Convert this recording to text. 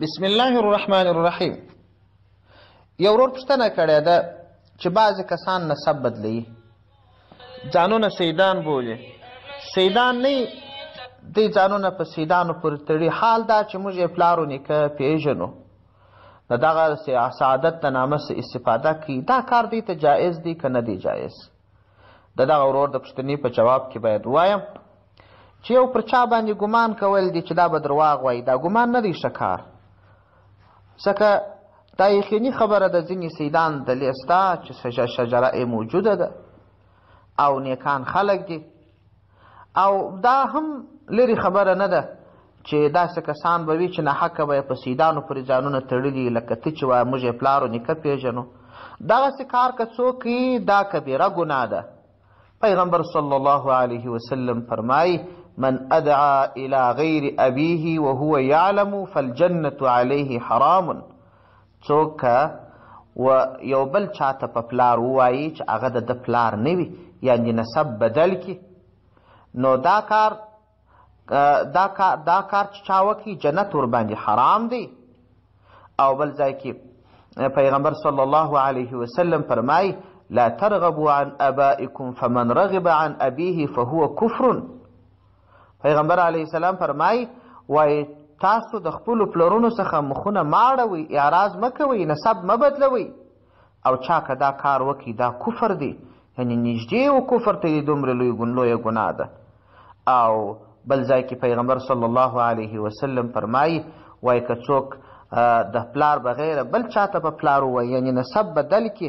بسم الله الرحمن الرحیم یو ورور پوښتنه کړې ده چې بعضې کسان نسب بدلوي ځانونه سیدان بولي سیدان نه دی ځانونه په سیدانو پورې تړي حال دا چې موږ یې پلار و نیکه پېژنو د دغه سعادت د نامه استفاده کوي دا کار دوی ته جایز دی که نه دی جایز د دغه ورور د پوښتني په جواب کي باید ووایم چي یو پر چا باندي ګمان کول دي چي دا به درواغ وایي دا ګمان نه دی ښه کار ځکه دا یقیني خبره ده ځیني سیدان دلې سته چي شجره ئې موجوده ده او نیکان خلک دي او دا هم لرې خبره نه ده چې داسې کسان به وي چې ناحقه به یې په سیدانو پورې ځانونه تړلي، لکه ته چې وایې موږ یې پلار و نیکه پېژنو. دغسې کار که څوک کوي دا کبیره ګناه ده. پیغمبر صلی الله علیه وسلم فرمایي، من ادعا الی غیر ابیه وهو یعلم فالجنة علیه حرام. څوک که و یو بل چا ته په پلار ووایي چې هغه د ده پلار نه وي یعنې نسب بدل کړي نو دا کار دا کار دا کار چې چا وکړي جنت ورباندې حرام دی او بل ځای کې پیغمبر صلی الله علیه وسلم فرمایي لا ترغبوا عن ابائکم فمن رغب عن ابیه فهو کفر پیغمبر علیه السلام فرمایي، وایي، تاسو د خپلو پلرونو څخه مخونه مه اړوئ، اعراض مه کوئ، نسب مه بدلوئ او چا که دا کار وکړي دا کفر دی، یعنې نږدې و کفر ته دي دومره لویه ګناه ده او بل ځای کې پیغمبر صلی الله علیه وسلم فرمایي، وایي، که څوک د پلار بغیر بل چاته په پلار ووایي، یعنې نسب بدل کړي،